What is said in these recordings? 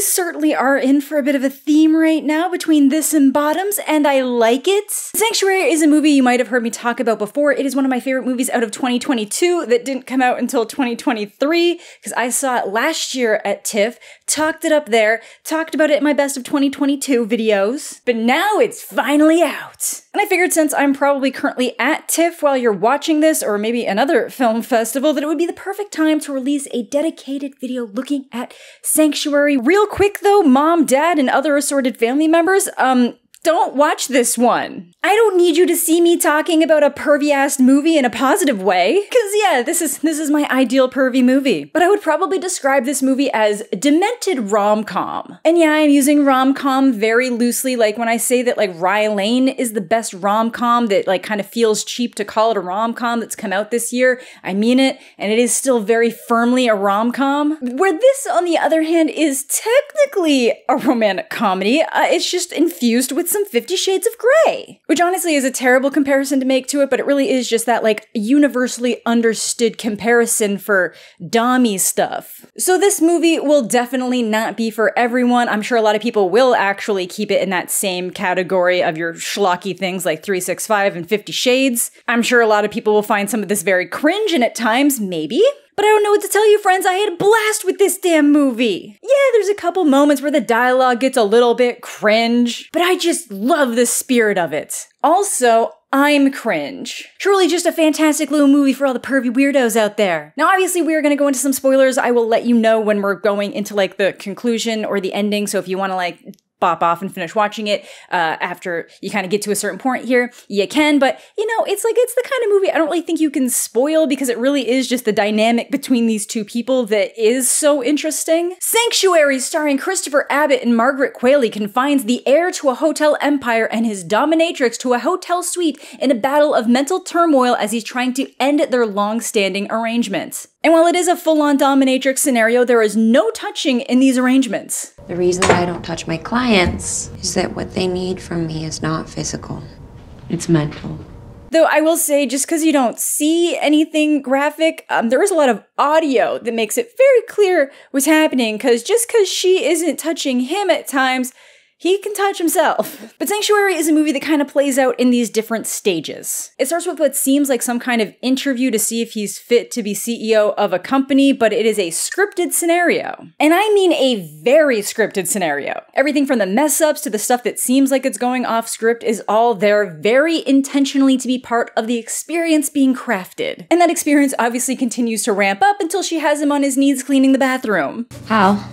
certainly are in for a bit of a theme right now between this and Bottoms, and I like it. Sanctuary is a movie you might have heard me talk about before. It is one of my favorite movies out of 2022 that didn't come out until 2023 because I saw it last year at TIFF, talked it up there, talked about it in my best of 2022 videos, but now it's finally out. And I figured since I'm probably currently at TIFF while you're watching this, or maybe another film festival, that it would be the perfect time to release a dedicated video looking at Sanctuary. Real quick though, mom, dad, and other assorted family members, um, don't watch this one. I don't need you to see me talking about a pervy ass movie in a positive way. Cause yeah, this is this is my ideal pervy movie. But I would probably describe this movie as demented rom-com. And yeah, I'm using rom-com very loosely. Like when I say that like Rye Lane is the best rom-com that like kind of feels cheap to call it a rom-com that's come out this year, I mean it, and it is still very firmly a rom-com. Where this, on the other hand, is technically a romantic comedy. Uh, it's just infused with some Fifty Shades of Grey, which honestly is a terrible comparison to make to it, but it really is just that like universally understood comparison for Dommy stuff. So this movie will definitely not be for everyone. I'm sure a lot of people will actually keep it in that same category of your schlocky things like 365 and 50 Shades. I'm sure a lot of people will find some of this very cringe and at times maybe but I don't know what to tell you, friends. I had a blast with this damn movie. Yeah, there's a couple moments where the dialogue gets a little bit cringe, but I just love the spirit of it. Also, I'm cringe. Truly just a fantastic little movie for all the pervy weirdos out there. Now, obviously, we are going to go into some spoilers. I will let you know when we're going into like the conclusion or the ending. So if you want to like bop off and finish watching it uh, after you kind of get to a certain point here, you can. But you know, it's like it's the kind of movie I don't really think you can spoil because it really is just the dynamic between these two people that is so interesting. Sanctuary, starring Christopher Abbott and Margaret Qualley, confines the heir to a hotel empire and his dominatrix to a hotel suite in a battle of mental turmoil as he's trying to end their long-standing arrangements. And while it is a full on dominatrix scenario, there is no touching in these arrangements. The reason that I don't touch my clients is that what they need from me is not physical, it's mental. Though I will say, just because you don't see anything graphic, um, there is a lot of audio that makes it very clear what's happening. Because just because she isn't touching him at times, he can touch himself. But Sanctuary is a movie that kind of plays out in these different stages. It starts with what seems like some kind of interview to see if he's fit to be CEO of a company, but it is a scripted scenario. And I mean a very scripted scenario. Everything from the mess ups to the stuff that seems like it's going off script is all there very intentionally to be part of the experience being crafted. And that experience obviously continues to ramp up until she has him on his knees cleaning the bathroom. How?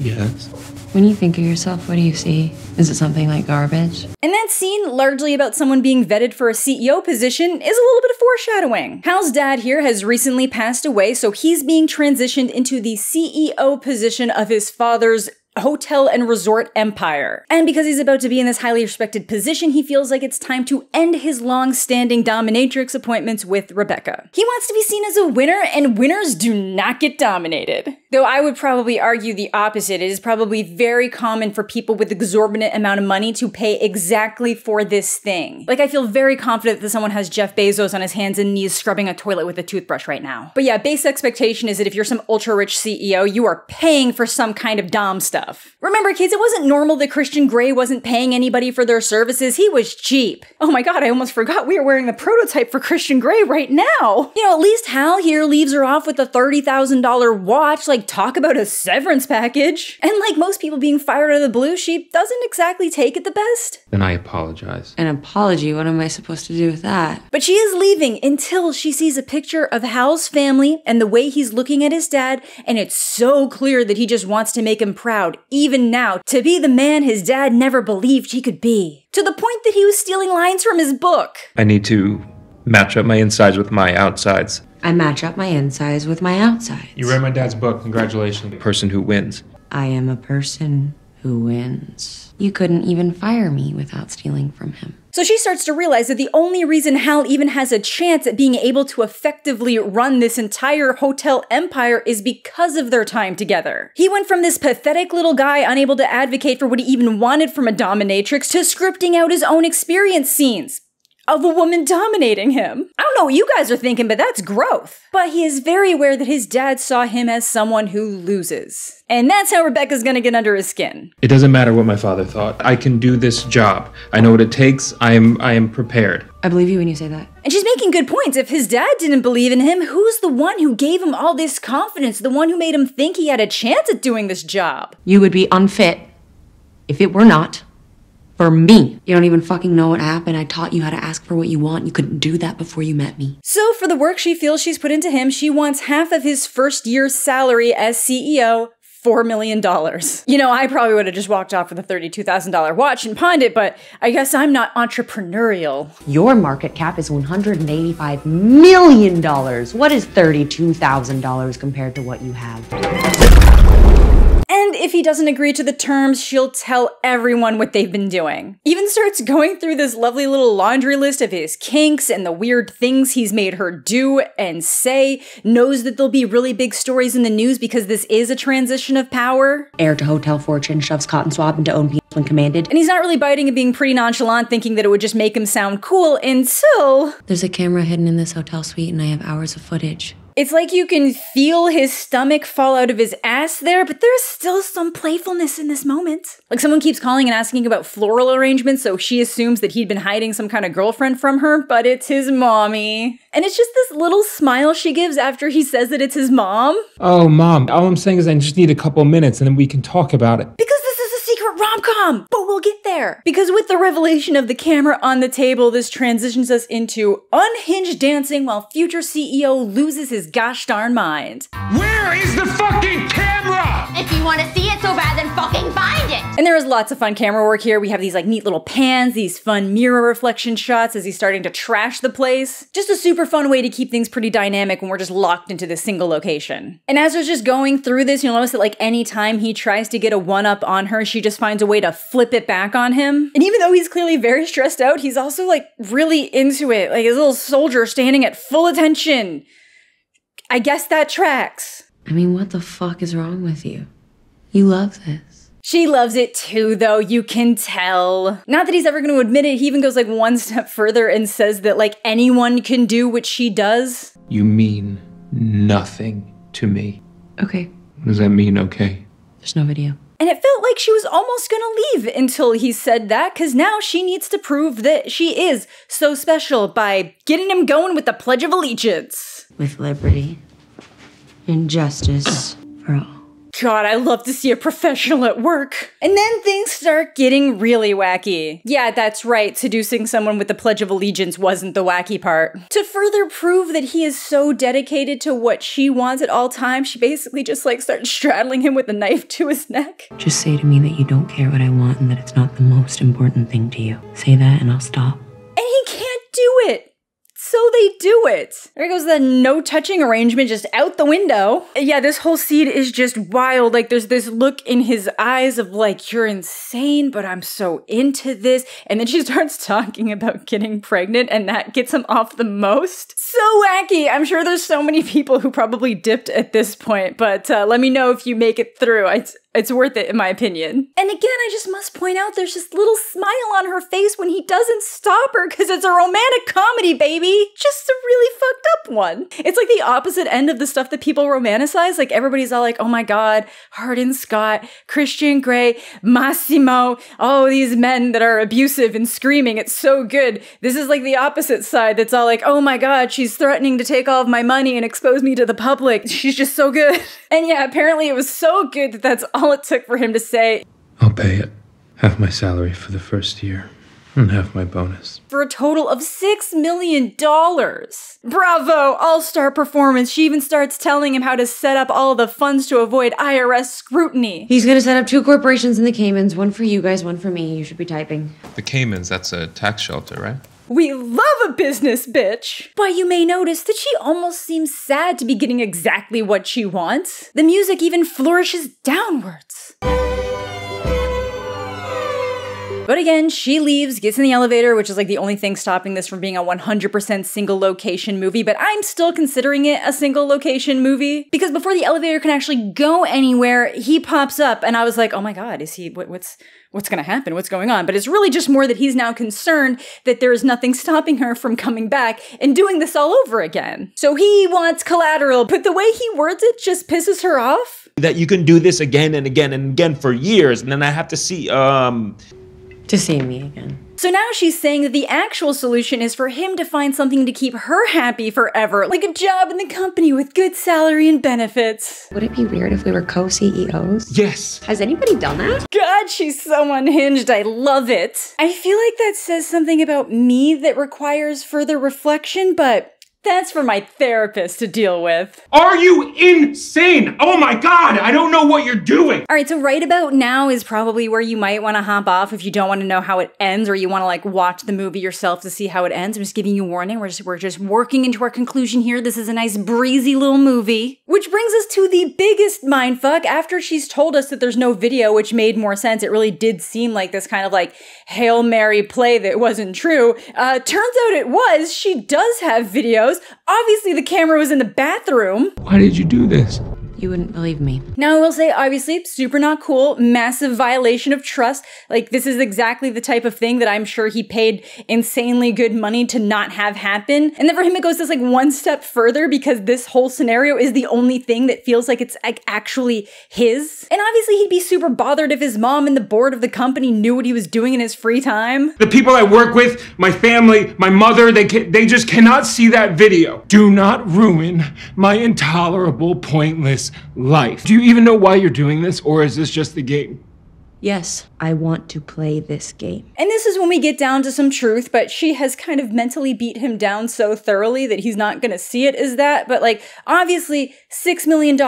Yes. When you think of yourself, what do you see? Is it something like garbage? And that scene, largely about someone being vetted for a CEO position, is a little bit of foreshadowing. Hal's dad here has recently passed away, so he's being transitioned into the CEO position of his father's hotel and resort empire. And because he's about to be in this highly respected position, he feels like it's time to end his long standing dominatrix appointments with Rebecca. He wants to be seen as a winner, and winners do not get dominated. Though I would probably argue the opposite. It is probably very common for people with exorbitant amount of money to pay exactly for this thing. Like, I feel very confident that someone has Jeff Bezos on his hands and knees scrubbing a toilet with a toothbrush right now. But yeah, base expectation is that if you're some ultra rich CEO, you are paying for some kind of Dom stuff. Remember, kids, it wasn't normal that Christian Grey wasn't paying anybody for their services. He was cheap. Oh my god, I almost forgot we are wearing the prototype for Christian Grey right now. You know, at least Hal here leaves her off with a $30,000 watch. Like, talk about a severance package. And like most people being fired out of the blue, she doesn't exactly take it the best. Then I apologize. An apology? What am I supposed to do with that? But she is leaving until she sees a picture of Hal's family and the way he's looking at his dad, and it's so clear that he just wants to make him proud, even now, to be the man his dad never believed he could be. To the point that he was stealing lines from his book. I need to match up my insides with my outsides. I match up my insides with my outsides. You read my dad's book. Congratulations. The person who wins. I am a person who wins. You couldn't even fire me without stealing from him. So she starts to realize that the only reason Hal even has a chance at being able to effectively run this entire hotel empire is because of their time together. He went from this pathetic little guy unable to advocate for what he even wanted from a dominatrix to scripting out his own experience scenes. Of a woman dominating him. I don't know what you guys are thinking, but that's growth. But he is very aware that his dad saw him as someone who loses. And that's how Rebecca's gonna get under his skin. It doesn't matter what my father thought. I can do this job. I know what it takes. I am I am prepared. I believe you when you say that. And she's making good points. If his dad didn't believe in him, who's the one who gave him all this confidence? The one who made him think he had a chance at doing this job? You would be unfit if it were not for me. You don't even fucking know what happened. I taught you how to ask for what you want. You couldn't do that before you met me. So, for the work she feels she's put into him, she wants half of his first year's salary as CEO. $4 million. You know, I probably would have just walked off with a $32,000 watch and pawned it, but I guess I'm not entrepreneurial. Your market cap is $185 million. What is $32,000 compared to what you have? And if he doesn't agree to the terms, she'll tell everyone what they've been doing. Even starts going through this lovely little laundry list of his kinks and the weird things he's made her do and say, knows that there'll be really big stories in the news because this is a transition of power. Heir to hotel fortune shoves cotton swab into own penis when commanded. And he's not really biting and being pretty nonchalant, thinking that it would just make him sound cool until. There's a camera hidden in this hotel suite and I have hours of footage. It's like you can feel his stomach fall out of his ass there, but there's still some playfulness in this moment. Like someone keeps calling and asking about floral arrangements, so she assumes that he'd been hiding some kind of girlfriend from her, but it's his mommy. And it's just this little smile she gives after he says that it's his mom. Oh, mom, all I'm saying is I just need a couple minutes and then we can talk about it. Because this is rom com, but we'll get there. Because with the revelation of the camera on the table, this transitions us into unhinged dancing while future CEO loses his gosh darn mind. Where is the fucking camera? If you want to see it so bad, then fucking find it. And there is lots of fun camera work here. We have these like neat little pans, these fun mirror reflection shots as he's starting to trash the place. Just a super fun way to keep things pretty dynamic when we're just locked into this single location. And as there's just going through this, you'll notice that like anytime he tries to get a one up on her, she just finds a way to flip it back on him. And even though he's clearly very stressed out, he's also like really into it. Like his little soldier standing at full attention. I guess that tracks. I mean, what the fuck is wrong with you? You love this. She loves it too, though, you can tell. Not that he's ever going to admit it, he even goes like one step further and says that like anyone can do what she does. You mean nothing to me. Okay, What does that mean, okay? there's no video. And it felt like she was almost gonna leave until he said that, because now she needs to prove that she is so special by getting him going with the Pledge of Allegiance. With liberty and justice for all. God, I love to see a professional at work. And then things start getting really wacky. Yeah, that's right, seducing someone with the Pledge of Allegiance wasn't the wacky part. To further prove that he is so dedicated to what she wants at all times, she basically just like starts straddling him with a knife to his neck. Just say to me that you don't care what I want and that it's not the most important thing to you. Say that and I'll stop. And he can't do it. So they do it. There goes the no touching arrangement just out the window. Yeah, this whole scene is just wild. Like, there's this look in his eyes of, like, you're insane, but I'm so into this. And then she starts talking about getting pregnant, and that gets him off the most. So wacky. I'm sure there's so many people who probably dipped at this point, but uh, let me know if you make it through. It's, it's worth it, in my opinion. And again, I just must point out there's this little smile on her face when he doesn't stop her because it's a romantic comedy, baby. Just a really fucked up one. It's like the opposite end of the stuff that people romanticize. Like everybody's all like, oh my god, Hardin Scott, Christian Grey, Massimo, oh, these men that are abusive and screaming. It's so good. This is like the opposite side that's all like, oh my god, she's threatening to take all of my money and expose me to the public. She's just so good. And yeah, apparently it was so good that that's all it took for him to say, I'll pay it. Half my salary for the first year, and half my bonus. for a total of $6 million. Bravo! All star performance. She even starts telling him how to set up all the funds to avoid IRS scrutiny. He's gonna set up two corporations in the Caymans, one for you guys, one for me. You should be typing. The Caymans, that's a tax shelter, right? We love a business bitch! But you may notice that she almost seems sad to be getting exactly what she wants. The music even flourishes downwards. But again, she leaves, gets in the elevator, which is like the only thing stopping this from being a 100% single location movie, but I'm still considering it a single location movie because before the elevator can actually go anywhere, he pops up and I was like, "Oh my god, is he what, what's what's going to happen? What's going on?" But it's really just more that he's now concerned that there is nothing stopping her from coming back and doing this all over again. So he wants collateral, but the way he words it just pisses her off. that you can do this again and again and again for years, and then I have to see. Um, To see me again. So now she's saying that the actual solution is for him to find something to keep her happy forever, like a job in the company with good salary and benefits. Would it be weird if we were co CEOs? yes. Has anybody done that? God, she's so unhinged. I love it. I feel like that says something about me that requires further reflection, but that's for my therapist to deal with. Are you insane? Oh my god, I don't know what you're doing. All right, so right about now is probably where you might want to hop off if you don't want to know how it ends or you want to like watch the movie yourself to see how it ends. I'm just giving you a warning. We're just we're just working into our conclusion here. This is a nice breezy little movie. Which brings us to the biggest mindfuck after she's told us that there's no video, which made more sense. It really did seem like this kind of like Hail Mary play that wasn't true. Uh, turns out it was. She does have videos. Obviously, the camera was in the bathroom. Why did you do this? You wouldn't believe me. Now, I will say, obviously, super not cool, massive violation of trust. Like, this is exactly the type of thing that I'm sure he paid insanely good money to not have happen. And then for him, it goes this like one step further because this whole scenario is the only thing that feels like it's like actually his. And obviously, he'd be super bothered if his mom and the board of the company knew what he was doing in his free time. The people I work with, my family, my mother, they ca- they just cannot see that video. Do not ruin my intolerable, pointless life. Do you even know why you're doing this, or is this just the game? Yes, I want to play this game. And this is when we get down to some truth, but she has kind of mentally beat him down so thoroughly that he's not gonna see it as that. But like, obviously, $6 million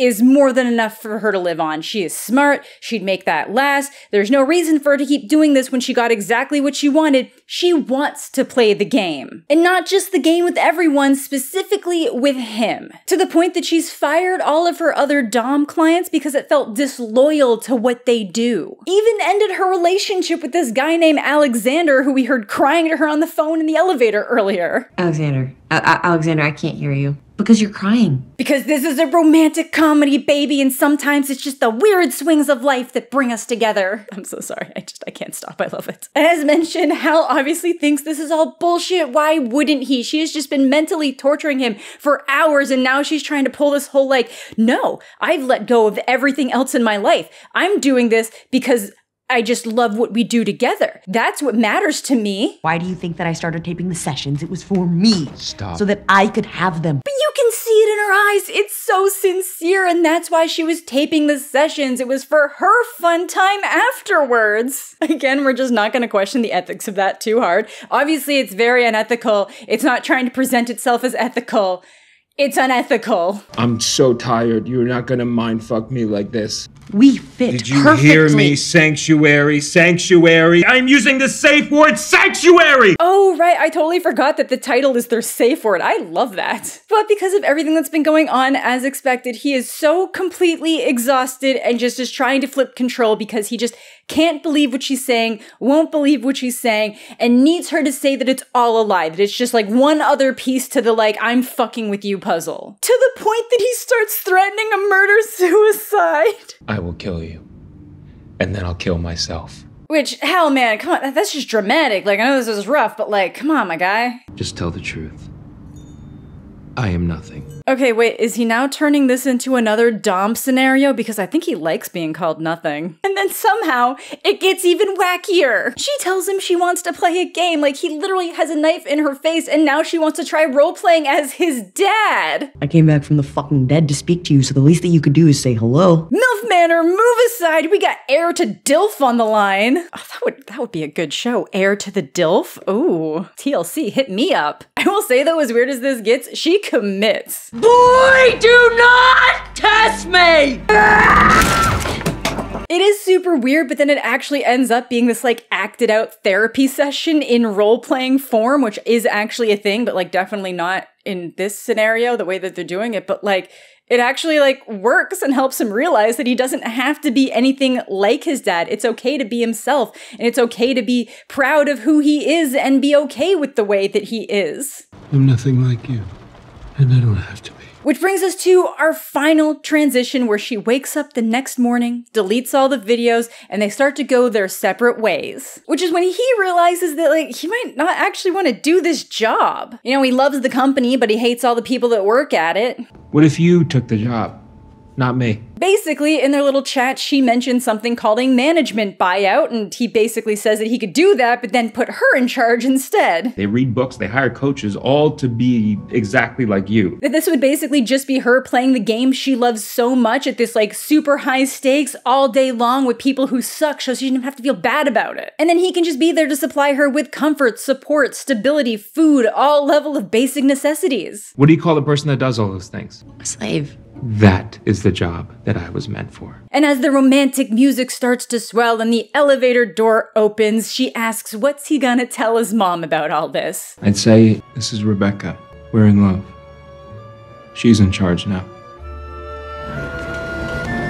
is more than enough for her to live on. She is smart, she'd make that last. There's no reason for her to keep doing this when she got exactly what she wanted. She wants to play the game. And not just the game with everyone, specifically with him. To the point that she's fired all of her other Dom clients because it felt disloyal to what they do. Even ended her relationship with this guy named Alexander, who we heard crying to her on the phone in the elevator earlier. Alexander. A- Alexander, I can't hear you. Because you're crying. Because this is a romantic comedy, baby, and sometimes it's just the weird swings of life that bring us together. I'm so sorry. I just, I can't stop. I love it. As mentioned, Hal obviously thinks this is all bullshit. Why wouldn't he? She has just been mentally torturing him for hours, and now she's trying to pull this whole like, no, I've let go of everything else in my life. I'm doing this because I just love what we do together. That's what matters to me. Why do you think that I started taping the sessions? It was for me. Stop. So that I could have them. But you can see it in her eyes. It's so sincere, and that's why she was taping the sessions. It was for her fun time afterwards. Again, we're just not going to question the ethics of that too hard. Obviously, it's very unethical. It's not trying to present itself as ethical. It's unethical. I'm so tired. You're not gonna mind fuck me like this. We fit Did you perfectly. hear me? Sanctuary, sanctuary. I'm using the safe word sanctuary. Oh, right. I totally forgot that the title is their safe word. I love that. But because of everything that's been going on, as expected, he is so completely exhausted and just is trying to flip control because he just can't believe what she's saying, won't believe what she's saying, and needs her to say that it's all a lie, that it's just like one other piece to the like, I'm fucking with you puzzle. To the point that he starts threatening a murder suicide. I will kill you. And then I'll kill myself. Which, hell man, come on, that's just dramatic. Like, I know this is rough, but like, come on, my guy. Just tell the truth. I am nothing. Okay, wait, is he now turning this into another Dom scenario? Because I think he likes being called nothing. And then somehow it gets even wackier. She tells him she wants to play a game, like he literally has a knife in her face, and now she wants to try role playing as his dad. I came back from the fucking dead to speak to you, so the least that you could do is say hello. MILF Manor, move aside. We got Heir to Dilf on the line. Oh, that would that would be a good show. Heir to the Dilf. Ooh, TLC, hit me up. I will say though, as weird as this gets, she commits. Boy, do not test me! It is super weird, but then it actually ends up being this like acted out therapy session in role playing form, which is actually a thing, but like definitely not in this scenario, the way that they're doing it. But like, it actually like works and helps him realize that he doesn't have to be anything like his dad. It's okay to be himself and it's okay to be proud of who he is and be okay with the way that he is. I'm nothing like you, and I don't have to be. Which brings us to our final transition where she wakes up the next morning, deletes all the videos, and they start to go their separate ways. Which is when he realizes that, like, he might not actually want to do this job. You know, he loves the company, but he hates all the people that work at it. What if you took the job? Not me. Basically, in their little chat, she mentioned something called a management buyout, and he basically says that he could do that, but then put her in charge instead. They read books, they hire coaches, all to be exactly like you. That this would basically just be her playing the game she loves so much at this like super high stakes all day long with people who suck, so she doesn't have to feel bad about it. And then he can just be there to supply her with comfort, support, stability, food, all level of basic necessities. What do you call the person that does all those things? A slave. That is the job that I was meant for. And as the romantic music starts to swell and the elevator door opens, she asks what's he gonna tell his mom about all this. I'd say, This is Rebecca. We're in love. She's in charge now.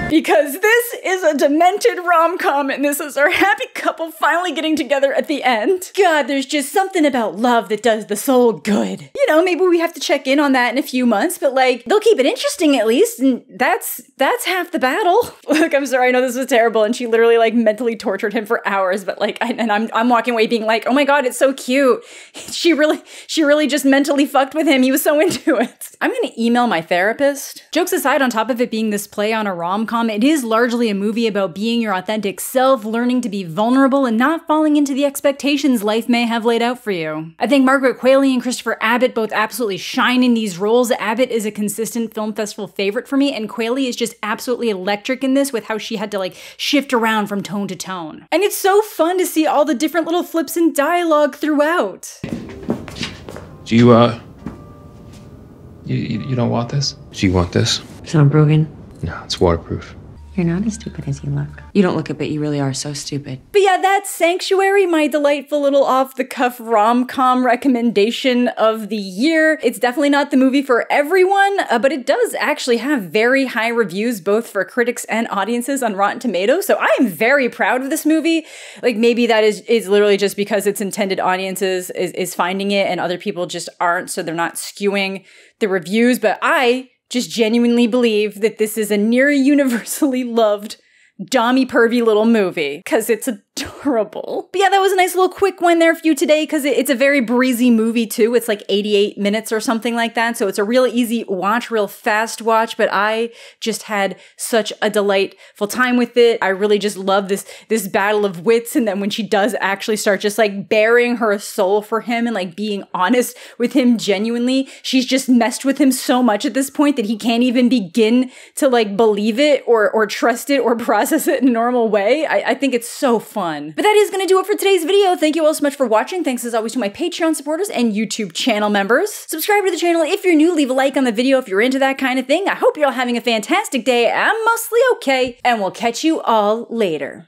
Because this is a demented rom com, and this is our happy couple finally getting together at the end. God, there's just something about love that does the soul good. You know, maybe we have to check in on that in a few months, but like they'll keep it interesting at least, and that's that's half the battle. Look, I'm sorry, I know this was terrible, and she literally like mentally tortured him for hours, but like, I, and I'm I'm walking away being like, oh my god, it's so cute. She really she really just mentally fucked with him. He was so into it. I'm gonna email my therapist. Jokes aside, on top of it being this play on a rom com, it is largely a movie about being your authentic self, learning to be vulnerable, and not falling into the expectations life may have laid out for you. I think Margaret Qualley and Christopher Abbott both absolutely shine in these roles. Abbott is a consistent film festival favorite for me, and Qualley is just absolutely electric in this with how she had to like shift around from tone to tone. And it's so fun to see all the different little flips in dialogue throughout. Do you, uh. You, you, you don't want this? Do you want this? It's not broken. No, it's waterproof. You're not as stupid as you look. You don't look it, but you really are so stupid. But yeah, that's Sanctuary, my delightful little off the cuff rom com recommendation of the year. It's definitely not the movie for everyone, uh, but it does actually have very high reviews, both for critics and audiences on Rotten Tomatoes. So I am very proud of this movie. Like maybe that is is literally just because its intended audiences is, is finding it and other people just aren't, so they're not skewing the reviews. But I just genuinely believe that this is a near universally loved dommy pervy little movie because it's adorable. But yeah, that was a nice little quick one there for you today because it's a very breezy movie too. It's like 88 minutes or something like that. So it's a real easy watch, real fast watch. But I just had such a delightful time with it. I really just love this this battle of wits. And then when she does actually start just like baring her soul for him and like being honest with him genuinely, she's just messed with him so much at this point that he can't even begin to like believe it or or trust it or process it in a normal way. I, I think it's so fun. But that is to do it for today's video. Thank you all so much for watching. Thanks as always to my Patreon supporters and YouTube channel members. Subscribe to the channel if you're new. Leave a like on the video if you're into that kind of thing. I hope you're all having a fantastic day. I'm mostly okay, and we'll catch you all later.